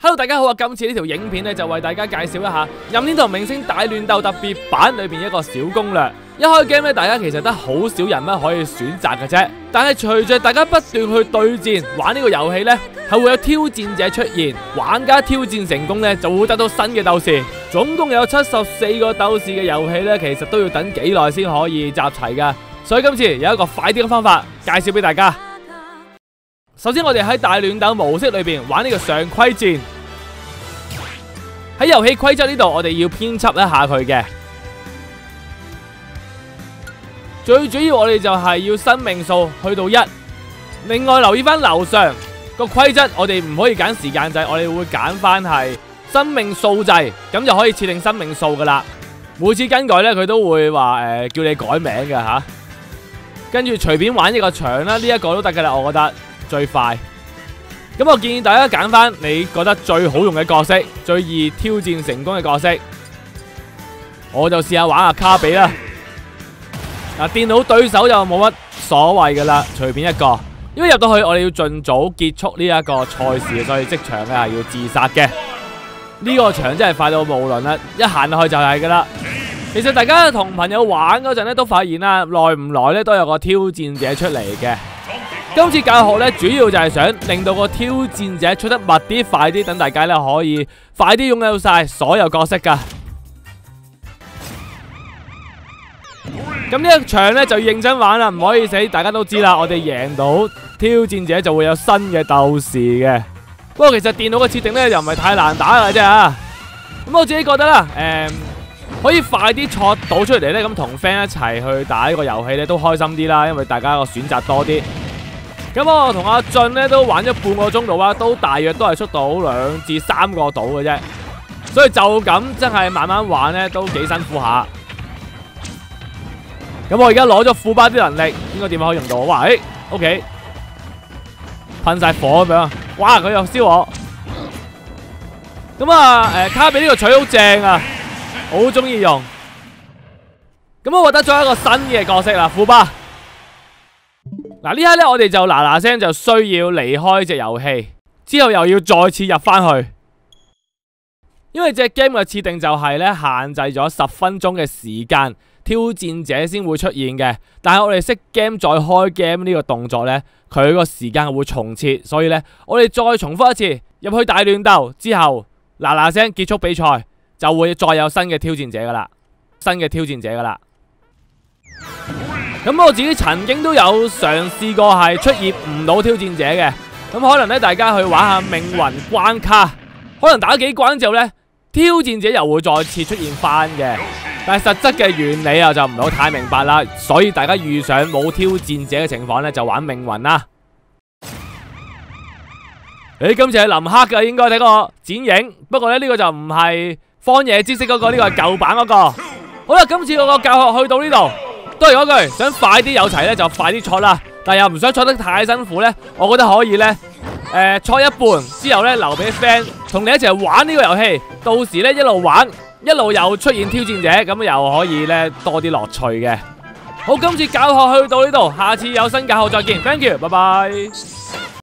Hello，大家好啊！今次呢条影片咧就为大家介绍一下《任天堂明星大乱斗特别版》里边一个小攻略。一开 game 咧，大家其实得好少人物可以选择嘅啫。但系随着大家不断去对战玩呢个游戏呢，系会有挑战者出现。玩家挑战成功呢，就会得到新嘅斗士。总共有七十四个斗士嘅游戏呢，其实都要等几耐先可以集齐噶。所以今次有一个快啲嘅方法介绍俾大家。首先我哋喺大乱斗模式里边玩呢个常规战。喺游戏规则呢度，我哋要编辑一下佢嘅。最主要我哋就系要生命数去到一。另外留意翻楼上个规则，我哋唔可以拣时间制，我哋会拣翻系生命数制，咁就可以设定生命数噶啦。每次更改咧，佢都会话诶叫你改名嘅吓。跟住随便玩一个场啦，呢一个都得噶啦，我觉得最快。咁我建议大家拣翻你觉得最好用嘅角色，最易挑战成功嘅角色。我就试下玩下卡比啦。嗱，电脑对手就冇乜所谓㗎啦，随便一个。因为入到去我哋要尽早结束呢一个赛事，所以即场咧系要自杀嘅。呢个场真系快到无伦啦，一行入去就系噶啦。其实大家同朋友玩嗰阵咧，都发现啦，耐唔耐咧都有个挑战者出嚟嘅。今次教学咧，主要就系想令到个挑战者出得密啲、快啲，等大家咧可以快啲拥有晒所有角色噶。咁呢一场咧就要认真玩啦，唔可以死。大家都知啦，我哋赢到挑战者就会有新嘅斗士嘅。不过其实电脑嘅设定咧又唔系太难打啦，啫吓。咁我自己觉得啦，诶。可以快啲搓到出嚟咧，咁同 friend 一齐去打呢个游戏咧，都开心啲啦，因为大家个选择多啲。咁我同阿俊咧都玩咗半个钟度啦，都大约都系出到两至三个岛嘅啫。所以就咁真系慢慢玩咧，都几辛苦下。咁我而家攞咗副巴啲能力，应该点可以用到？哇，诶，OK，喷晒火咁样。哇，佢又烧我。咁啊，诶，卡比呢个取好正啊！好中意用，咁我获得咗一个新嘅角色啦，库巴。嗱呢刻咧，我哋就嗱嗱声就需要离开只游戏，之后又要再次入翻去，因为只 game 嘅设定就系咧限制咗十分钟嘅时间，挑战者先会出现嘅。但系我哋识 game 再开 game 呢个动作咧，佢个时间会重设，所以咧我哋再重复一次入去大乱斗之后，嗱嗱声结束比赛。就会再有新嘅挑战者噶啦，新嘅挑战者噶啦。咁我自己曾经都有尝试过系出现唔到挑战者嘅，咁可能咧大家去玩下命运关卡，可能打几关之后咧挑战者又会再次出现翻嘅。但系实质嘅原理啊就唔好太明白啦，所以大家遇上冇挑战者嘅情况咧就玩命运啦。诶，今次系林克嘅应该睇个剪影，不过咧呢个就唔系。荒野知识嗰个呢个系旧版嗰个，好啦，今次我个教学去到呢度，都系嗰句，想快啲有齐呢，就快啲坐啦，但又唔想坐得太辛苦呢，我觉得可以呢，诶坐一半之后呢，留俾 friend 同你一齐玩呢个游戏，到时呢，一路玩一路又出现挑战者，咁又可以呢，多啲乐趣嘅。好，今次教学去到呢度，下次有新教学再见，thank you，拜拜。